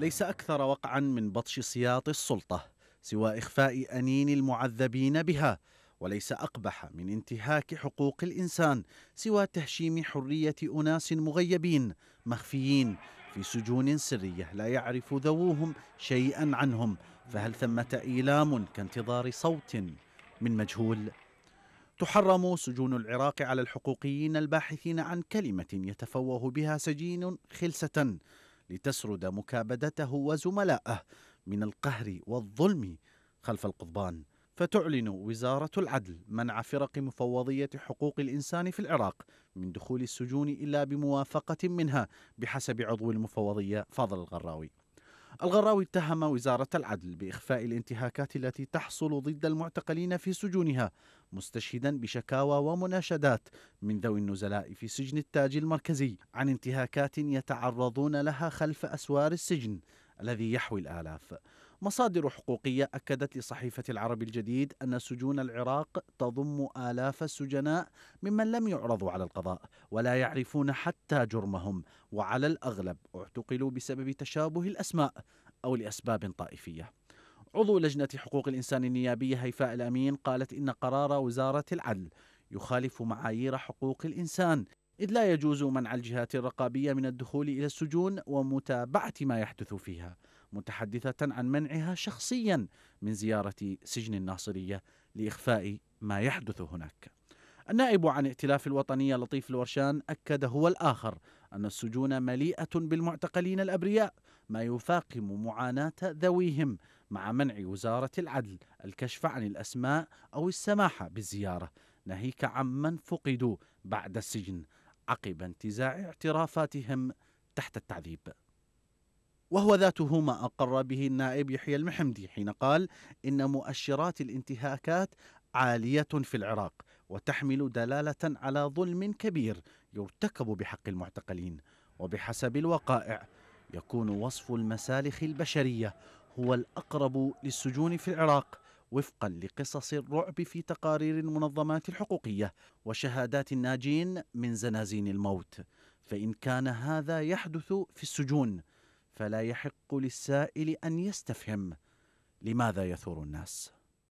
ليس أكثر وقعا من بطش سياط السلطة سوى إخفاء أنين المعذبين بها وليس أقبح من انتهاك حقوق الإنسان سوى تهشيم حرية أناس مغيبين مخفيين في سجون سرية لا يعرف ذووهم شيئا عنهم فهل ثمة إيلام كانتظار صوت من مجهول؟ تحرم سجون العراق على الحقوقيين الباحثين عن كلمة يتفوه بها سجين خلسة لتسرد مكابدته وزملائه من القهر والظلم خلف القضبان. فتعلن وزارة العدل منع فرق مفوضية حقوق الإنسان في العراق من دخول السجون إلا بموافقة منها بحسب عضو المفوضية فاضل الغراوي. الغراوي اتهم وزارة العدل بإخفاء الانتهاكات التي تحصل ضد المعتقلين في سجونها مستشهدا بشكاوى ومناشدات من ذوي النزلاء في سجن التاج المركزي عن انتهاكات يتعرضون لها خلف أسوار السجن الذي يحوي الآلاف. مصادر حقوقية أكدت لصحيفة العرب الجديد أن سجون العراق تضم آلاف السجناء ممن لم يعرضوا على القضاء ولا يعرفون حتى جرمهم وعلى الأغلب اعتقلوا بسبب تشابه الأسماء أو لأسباب طائفية. عضو لجنة حقوق الإنسان النيابية هيفاء الأمين قالت إن قرار وزارة العدل يخالف معايير حقوق الإنسان إذ لا يجوز منع الجهات الرقابية من الدخول إلى السجون ومتابعة ما يحدث فيها. متحدثة عن منعها شخصيا من زيارة سجن الناصرية لإخفاء ما يحدث هناك. النائب عن ائتلاف الوطنية لطيف الورشان أكد هو الآخر أن السجون مليئة بالمعتقلين الأبرياء ما يفاقم معاناة ذويهم مع منع وزارة العدل الكشف عن الأسماء أو السماح بالزيارة. ناهيك عمن فقدوا بعد السجن عقب انتزاع اعترافاتهم تحت التعذيب. وهو ذاته ما أقر به النائب يحيى المحمدي حين قال إن مؤشرات الانتهاكات عالية في العراق وتحمل دلالة على ظلم كبير يرتكب بحق المعتقلين. وبحسب الوقائع يكون وصف المسالخ البشرية هو الأقرب للسجون في العراق وفقا لقصص الرعب في تقارير المنظمات الحقوقية وشهادات الناجين من زنازين الموت. فإن كان هذا يحدث في السجون فلا يحق للسائل أن يستفهم لماذا يثور الناس.